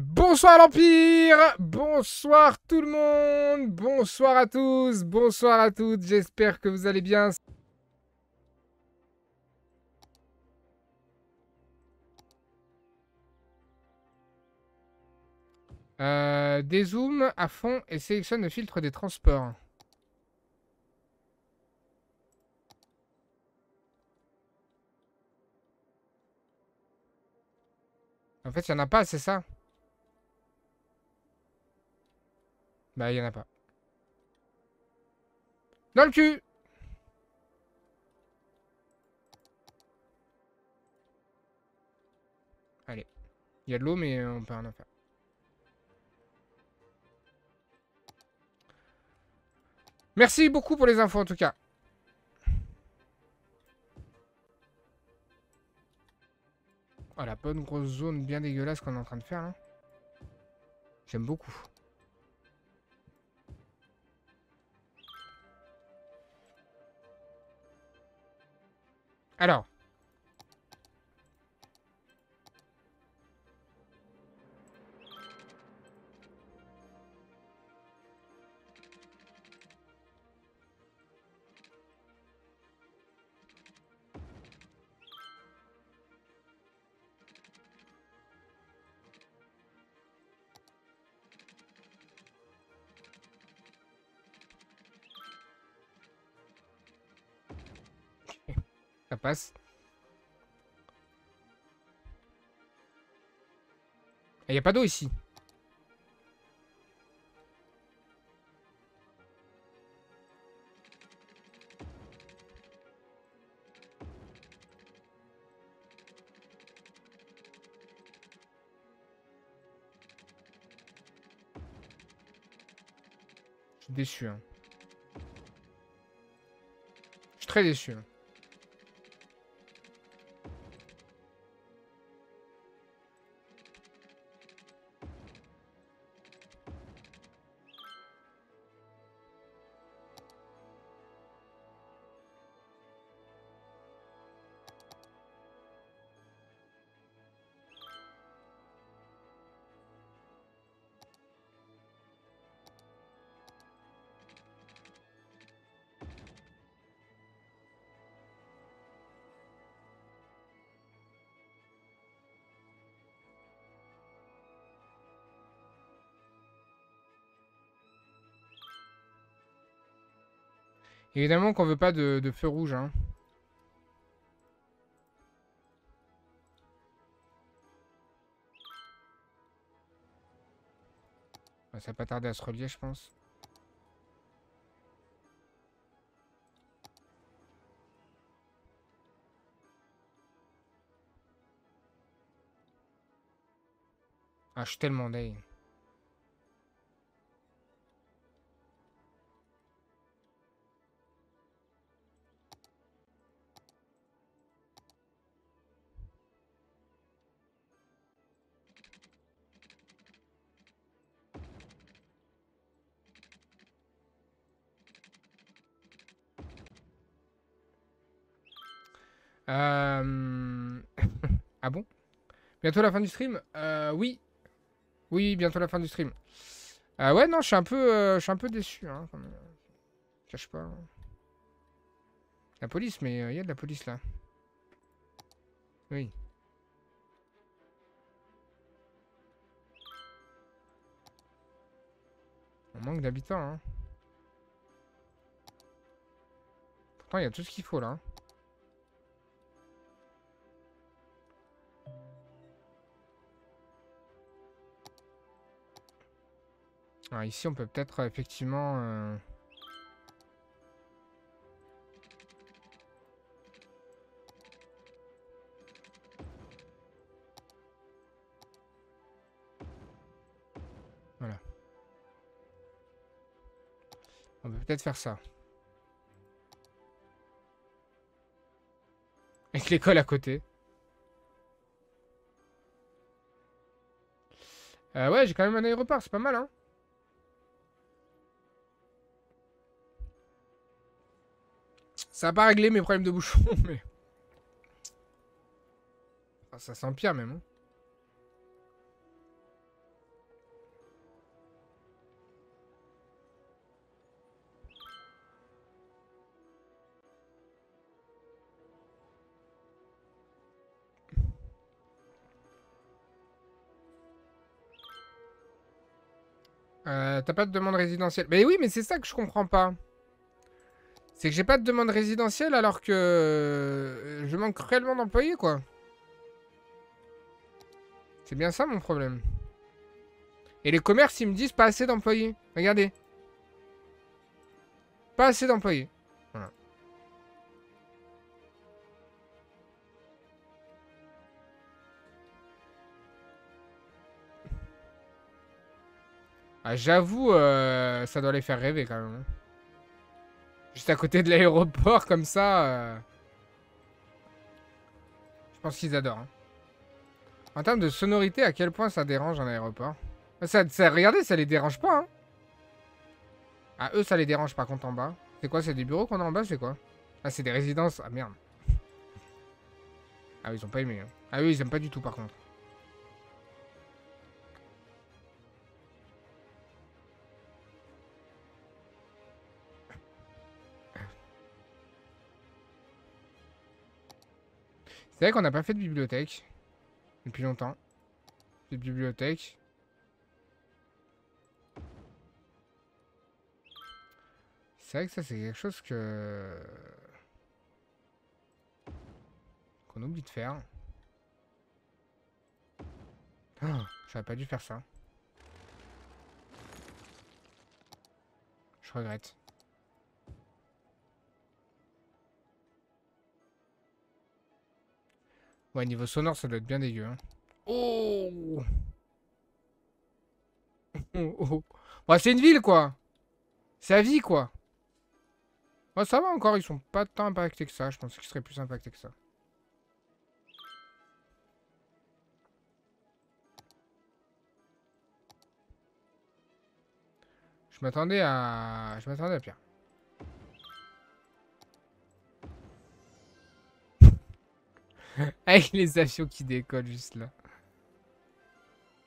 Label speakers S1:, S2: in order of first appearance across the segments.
S1: Bonsoir l'Empire. Bonsoir tout le monde. Bonsoir à tous. Bonsoir à toutes. J'espère que vous allez bien. Euh, dézoom à fond et sélectionne le filtre des transports. En fait, il n'y en a pas, c'est ça? Bah, il y en a pas. Dans le cul Allez. Il y a de l'eau, mais on peut rien en faire. Merci beaucoup pour les infos, en tout cas. Oh, la bonne grosse zone bien dégueulasse qu'on est en train de faire, là. J'aime beaucoup. Alors. Ça passe. Il n'y a pas d'eau ici. Je suis déçu. Je suis très déçu. Hein. Évidemment qu'on veut pas de, feu rouge. Hein. Ça va pas tarder à se relier, je pense. Ah, je suis tellement day. Euh... ah bon? Bientôt la fin du stream? Euh, Oui. Oui, bientôt la fin du stream. Euh, ouais, non, je suis un peu, euh, déçu. Hein, cache pas. La police, mais il y a de la police là. Oui. On manque d'habitants. Hein. Pourtant, il y a tout ce qu'il faut là. Alors ici, on peut peut-être euh, effectivement... Euh, voilà. On peut peut-être faire ça. Avec l'école à côté. Euh, ouais, j'ai quand même un aéroport, c'est pas mal, hein Ça n'a pas réglé mes problèmes de bouchon, mais... Ah, ça s'empire même. Hein. Euh, t'as pas de demande résidentielle. Mais oui, mais c'est ça que je comprends pas. C'est que j'ai pas de demande résidentielle alors que euh, je manque réellement d'employés, quoi. C'est bien ça mon problème. Et les commerces, ils me disent pas assez d'employés. Regardez. Pas assez d'employés. Voilà. Ah, j'avoue, euh, ça doit les faire rêver quand même. hein. Juste à côté de l'aéroport, comme ça. euh, Je pense qu'ils adorent. hein. En termes de sonorité, à quel point ça dérange un aéroport? Ça, Regardez, ça les dérange pas. Hein. Ah, eux, ça les dérange par contre en bas. C'est quoi C'est des bureaux qu'on a en bas C'est quoi? Ah, c'est des résidences. Ah, merde. Ah, ils ont pas aimé. hein. Ah, oui, ils aiment pas du tout par contre. C'est vrai qu'on n'a pas fait de bibliothèque. Depuis longtemps. De bibliothèque. C'est vrai que ça, c'est quelque chose que... Qu'on oublie de faire. Ah, J'aurais pas dû faire ça. Je regrette. Ouais, niveau sonore, ça doit être bien dégueu. hein. Oh Oh, oh. C'est une ville, quoi C'est la vie, quoi Ouais, ça va encore, ils sont pas tant impactés que ça. Je pensais qu'ils seraient plus impactés que ça. Je m'attendais à... Je m'attendais à pire. Avec les avions qui décollent juste là.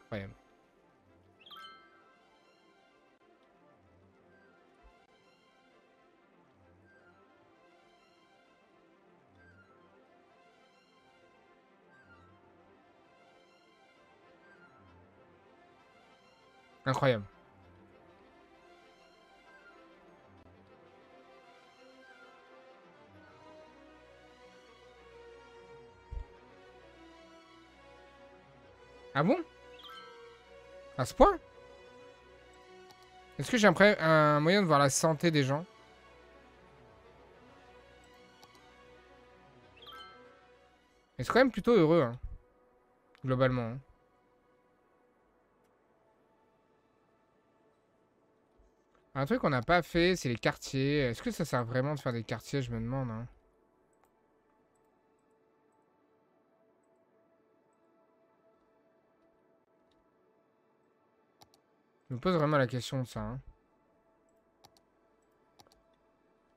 S1: Incroyable. Incroyable. Ah bon? À ce point? Est-ce que j'ai un, moyen de voir la santé des gens? Ils sont quand même plutôt heureux, hein, globalement. hein. Un truc qu'on n'a pas fait, c'est les quartiers. Est-ce que ça sert vraiment de faire des quartiers, je me demande. hein. Je me pose vraiment la question de ça. hein.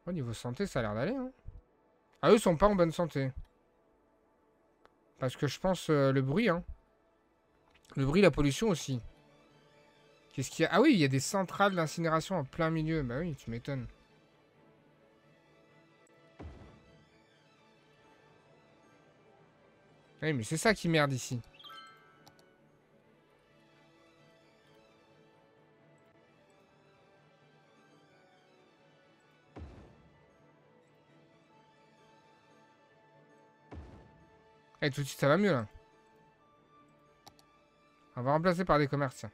S1: Au niveau santé, ça a l'air d'aller. Hein. Ah, eux sont pas en bonne santé. Parce que je pense euh, le bruit. Hein. Le bruit, la pollution aussi. Qu'est-ce qu'il y a? Ah oui, il y a des centrales d'incinération en plein milieu. Bah oui, tu m'étonnes. Oui, mais c'est ça qui merde ici. Eh, tout de suite, ça va mieux, là. On va remplacer par des commerces.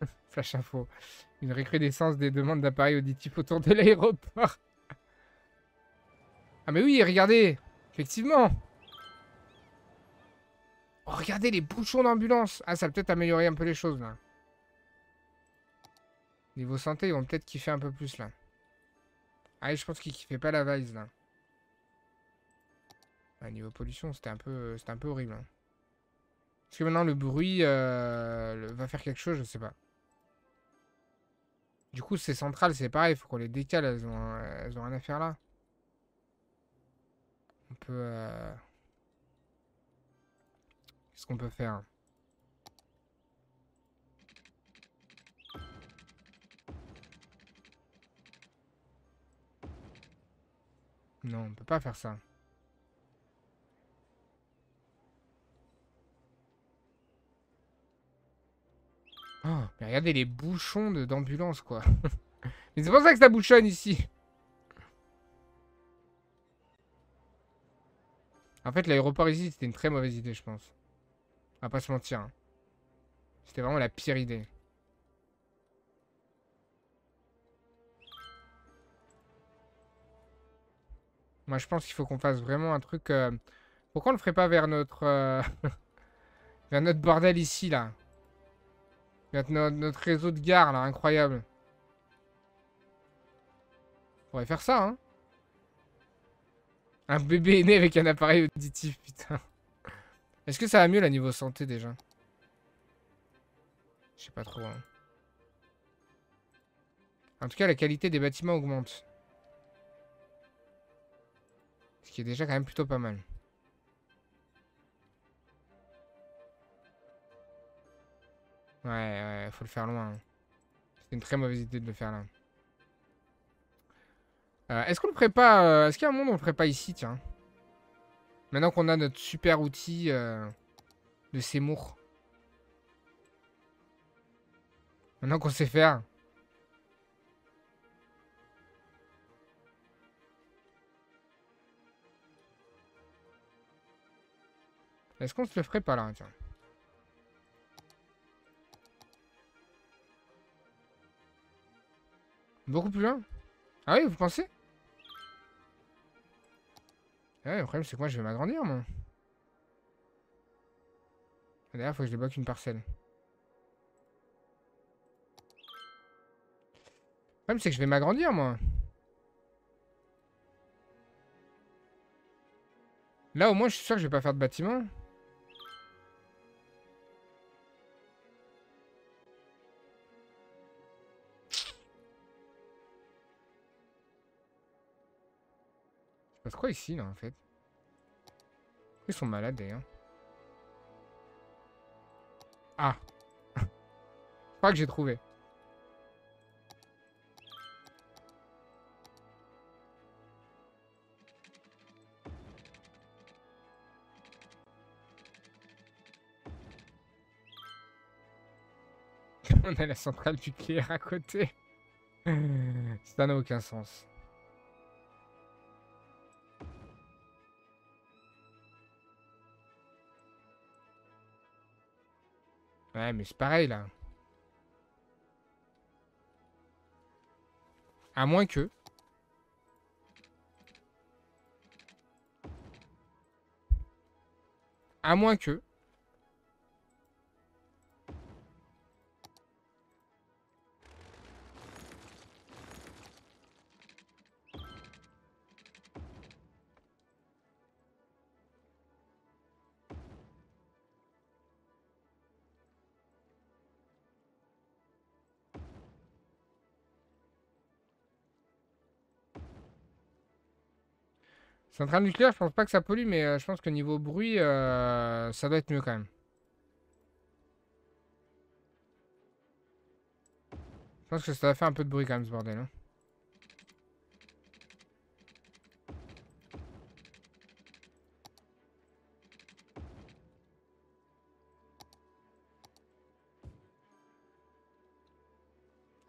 S1: Flash info. Une recrudescence des demandes d'appareils auditifs autour de l'aéroport. Ah mais oui, regardez Effectivement Oh, Regardez les bouchons d'ambulance Ah, ça va peut-être améliorer un peu les choses, là. Niveau santé, ils vont peut-être kiffer un peu plus, là. Ah, je pense qu'ils kiffaient pas la vise, là. Ah, niveau pollution, c'était un peu, un peu horrible. hein. Est-ce que maintenant le bruit euh, va faire quelque chose? Je sais pas. Du coup, ces centrales, c'est pareil, il faut qu'on les décale, elles ont, elles ont rien à faire là. On peut... euh, Qu'est-ce qu'on peut faire? Non, on peut pas faire ça. Oh, mais regardez les bouchons d'ambulance, quoi. mais c'est pour ça que ça bouchonne ici. En fait, l'aéroport ici, c'était une très mauvaise idée, je pense. On va pas se mentir. Hein. C'était vraiment la pire idée. Moi, je pense qu'il faut qu'on fasse vraiment un truc... Euh, pourquoi on le ferait pas vers notre... Euh, vers notre bordel ici, là? Vers notre, réseau de gare, là, incroyable. On pourrait faire ça, hein? Un bébé né avec un appareil auditif, putain. Est-ce que ça va mieux, la niveau santé, déjà? Je sais pas trop, hein. En tout cas, la qualité des bâtiments augmente. Ce qui est déjà quand même plutôt pas mal. Ouais, ouais, faut le faire loin. C'est une très mauvaise idée de le faire là. Euh, est-ce qu'on le pas... Euh, est-ce qu'il y a un monde où on le pas ici, tiens? Maintenant qu'on a notre super outil euh, de Seymour. Maintenant qu'on sait faire. Est-ce qu'on se le ferait pas là, tiens Beaucoup plus loin Ah oui, vous pensez? Ouais, le problème c'est que moi je vais m'agrandir, moi. D'ailleurs, faut que je débloque une parcelle. Le problème c'est que je vais m'agrandir, moi. Là, au moins, je suis sûr que je vais pas faire de bâtiment. Passe quoi ici, là, en fait Ils sont malades, d'ailleurs. Ah Je crois que j'ai trouvé. On a la centrale nucléaire à côté. Ça n'a aucun sens. Mais c'est pareil, là. À moins que... À moins que... Centrale nucléaire, je pense pas que ça pollue, mais euh, je pense que niveau bruit, euh, ça doit être mieux quand même. Je pense que ça va faire un peu de bruit quand même ce bordel. Hein.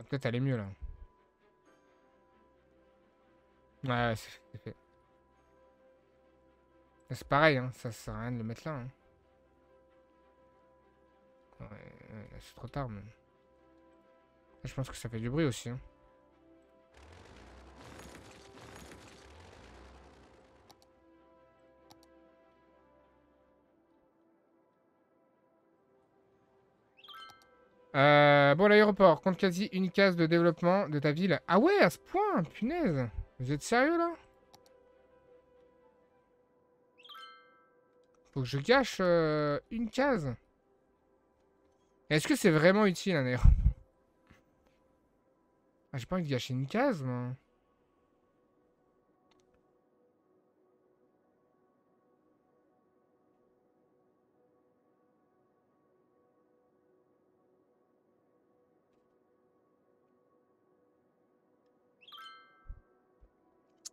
S1: Peut-être aller mieux là. Ouais, c'est fait. C'est pareil, hein, ça sert à rien de le mettre là. Hein. C'est trop tard, mais... Je pense que ça fait du bruit aussi. Hein. Euh, bon, l'aéroport, compte quasi une case de développement de ta ville. Ah ouais, à ce point, punaise. Vous êtes sérieux là? Faut que je gâche euh, une case. Est-ce que c'est vraiment utile un aéroport Ah, j'ai pas envie de gâcher une case, moi.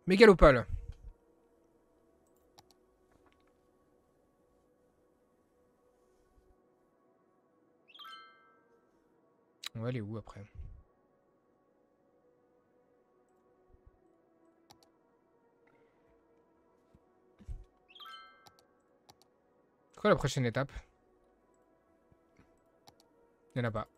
S1: Mégalopole. Va aller où après? Quoi la prochaine étape? Il n'y en a pas.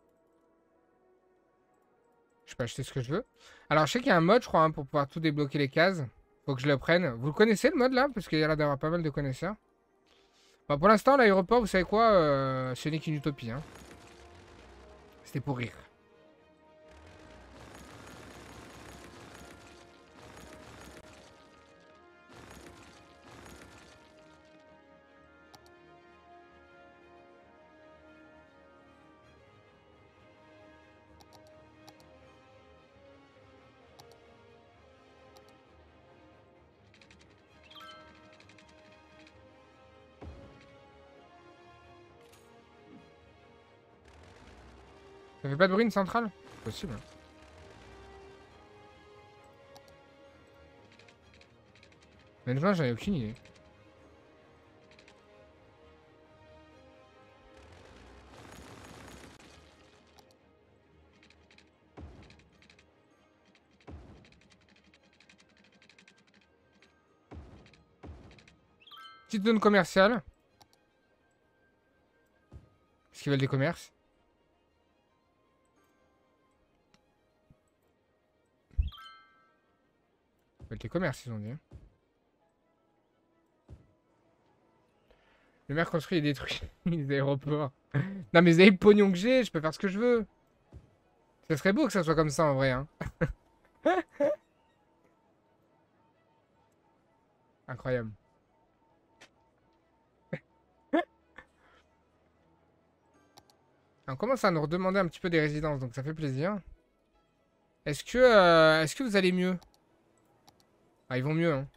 S1: Je peux acheter ce que je veux. Alors, je sais qu'il y a un mode, je crois, hein, pour pouvoir tout débloquer les cases. Faut que je le prenne. Vous le connaissez, le mode, là? Parce qu'il y a l'air d'avoir pas mal de connaisseurs. Bon, pour l'instant, l'aéroport, vous savez quoi? Euh, Ce n'est qu'une utopie. Hein. C'était pour rire. Pas de centrale Possible. Honnêtement, j'en ai aucune idée. Petite zone commerciale. Est-ce qu'ils veulent des commerces? Commerces, ils ont dit. hein. Le maire construit et détruit les aéroports. non mais vous avez le pognon que j'ai, je peux faire ce que je veux. Ça serait beau que ça soit comme ça en vrai. Hein. Incroyable. On commence à nous redemander un petit peu des résidences, donc ça fait plaisir. Est-ce que, euh, est-ce que vous allez mieux? Ah, ils vont mieux, hein.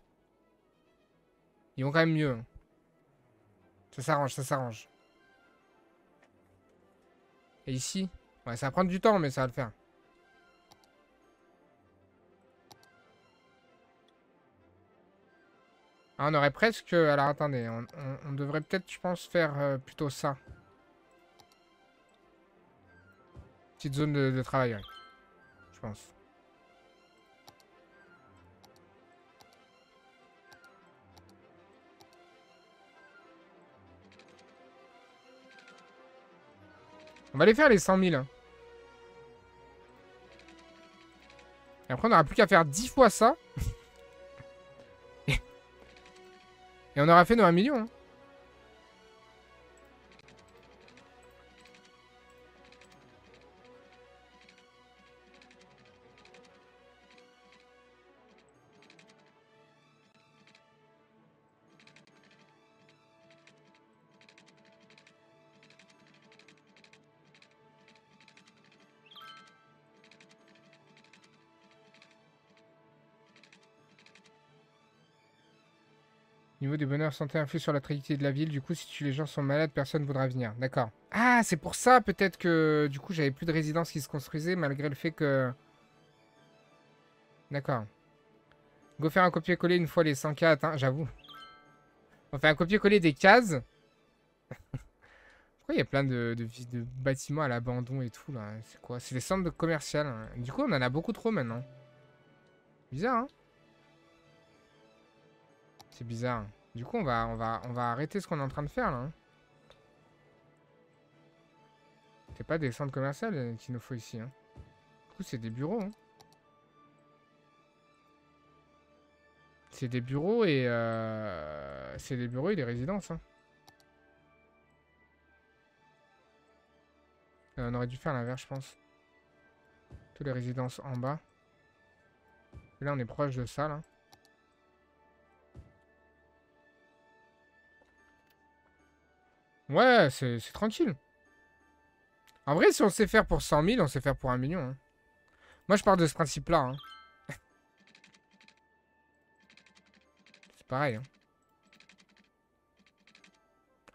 S1: Ils vont quand même mieux. hein. Ça s'arrange, ça s'arrange. Et ici? Ouais, ça va prendre du temps, mais ça va le faire. Ah, on aurait presque... Alors, attendez. On, devrait peut-être, je pense, faire euh, plutôt ça. Petite zone de, travail. Je pense. On va les faire les 100 000. hein. Et après, on n'aura plus qu'à faire 10 fois ça. Et on aura fait nos 1 million. hein. Niveau des bonheurs santé influe sur la tranquillité de la ville. Du coup, si les gens sont malades, personne ne voudra venir. D'accord. Ah, c'est pour ça peut-être que du coup, j'avais plus de résidences qui se construisaient malgré le fait que... D'accord. Go faire un copier-coller une fois les 100K atteints. J'avoue. On fait un copier-coller des cases. Pourquoi il y a plein de, de, bâtiments à l'abandon et tout là? C'est quoi? C'est des centres de commercial. hein. Du coup, on en a beaucoup trop maintenant. Bizarre, hein? C'est bizarre. Du coup, on va, on va, on va arrêter ce qu'on est en train de faire là. hein. C'est pas des centres commerciaux euh, qu'il nous faut ici. Hein. Du coup, c'est des bureaux. hein. C'est des bureaux et euh, c'est des bureaux et des résidences. Euh, on aurait dû faire l'inverse, je pense. Toutes les résidences en bas. Là, on est proche de ça, là. Ouais, c'est tranquille. En vrai, si on sait faire pour 100 000, on sait faire pour 1 million. hein. Moi, je pars de ce principe-là. hein. c'est pareil. hein.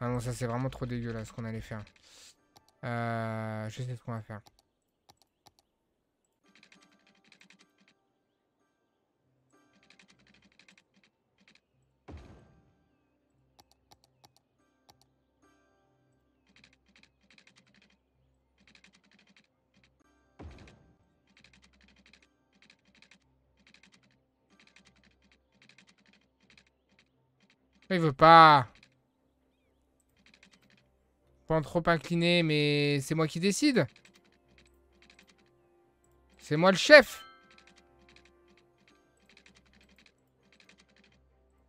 S1: Ah non, ça, c'est vraiment trop dégueulasse ce qu'on allait faire. Euh, je sais ce qu'on va faire. Il veut pas. Pas trop incliné, mais c'est moi qui décide. C'est moi le chef.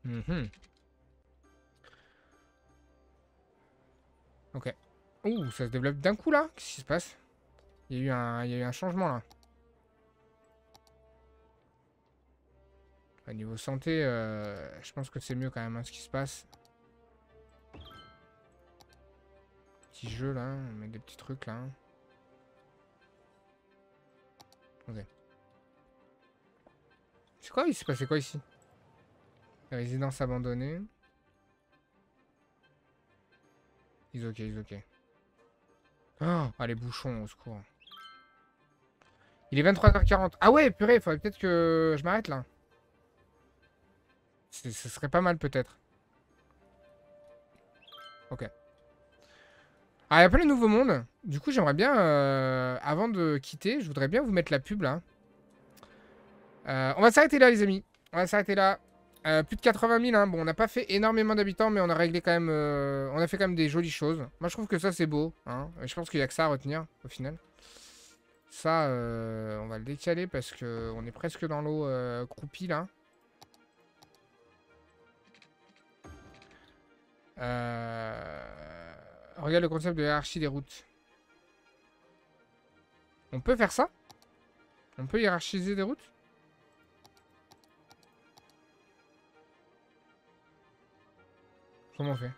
S1: Mhm. Ok. Ouh, ça se développe d'un coup là Qu'est-ce qui se passe? Il y, a eu un, il y a eu un changement là. Au niveau santé, euh, je pense que c'est mieux quand même hein, ce qui se passe. Petit jeu là, on met des petits trucs là. Ok. C'est quoi Il s'est passé quoi ici? Résidence abandonnée. Ils ok, ils ok. Oh, ah, les bouchons, au secours. Il est 23h40. Ah ouais, purée, faudrait peut-être que je m'arrête là. Ce serait pas mal peut-être. Ok. Ah, il y a plein de nouveaux mondes. Du coup, j'aimerais bien, euh, avant de quitter, je voudrais bien vous mettre la pub là. Euh, on va s'arrêter là, les amis. On va s'arrêter là. Euh, plus de 80 000, hein. Bon, on n'a pas fait énormément d'habitants, mais on a réglé quand même... on a fait quand même des jolies choses. Moi, je trouve que ça, c'est beau. Hein. Je pense qu'il n'y a que ça à retenir, au final. Ça, on va le décaler parce qu'on est presque dans l'eau croupie, là. Regarde le concept de hiérarchie des routes. On peut faire ça? On peut hiérarchiser des routes? Comment on fait?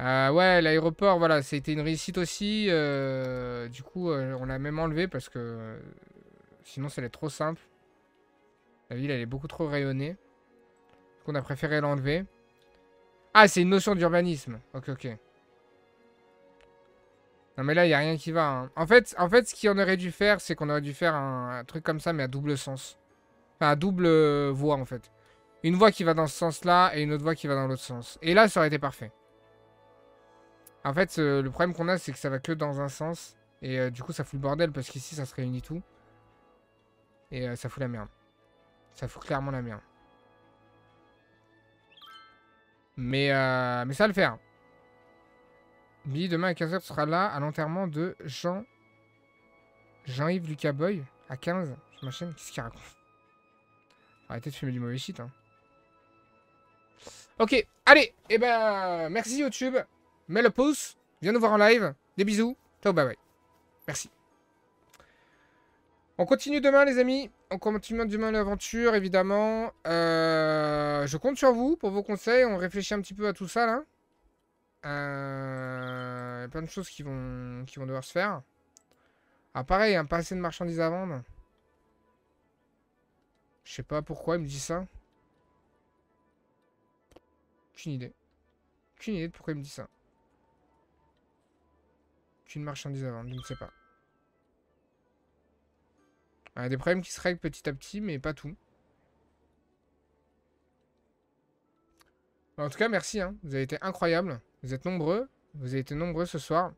S1: Euh, Ouais, l'aéroport, voilà, c'était une réussite aussi. Euh, du coup, euh, on l'a même enlevé parce que sinon, ça allait trop simple. La ville, elle est beaucoup trop rayonnée. Donc, on a préféré l'enlever. Ah, c'est une notion d'urbanisme. Ok, ok. Non, mais là, il n'y a rien qui va. Hein. En, fait, en fait, ce qu'on aurait dû faire, c'est qu'on aurait dû faire un, truc comme ça, mais à double sens. Enfin, à double euh, voie, en fait. Une voie qui va dans ce sens-là et une autre voie qui va dans l'autre sens. Et là, ça aurait été parfait. En fait, euh, le problème qu'on a, c'est que ça va que dans un sens. Et euh, du coup, ça fout le bordel parce qu'ici, ça se réunit tout. Et ça fout la merde. Ça fout clairement la merde. Mais, euh, mais ça va le faire. Billy, demain à 15h, tu seras là à l'enterrement de Jean... Jean-Yves Lucas Boy. À 15 sur ma chaîne. Qu'est-ce qu'il raconte? Arrêtez de fumer du mauvais shit. Hein. Ok, allez. Et eh ben, merci YouTube. Mets le pouce. Viens nous voir en live. Des bisous. Ciao, bye bye. Merci. On continue demain, les amis. On continue demain l'aventure, évidemment. Euh, je compte sur vous pour vos conseils. On réfléchit un petit peu à tout ça, là. Euh, y a plein de choses qui vont, qui vont devoir se faire. Ah, pareil, hein, pas assez de marchandises à vendre. Je sais pas pourquoi il me dit ça. Aucune idée. Aucune idée de pourquoi il me dit ça. Aucune marchandise à vendre, je ne sais pas. A des problèmes qui se règlent petit à petit, mais pas tout. En tout cas, merci. Hein. Vous avez été incroyables. Vous êtes nombreux. Vous avez été nombreux ce soir.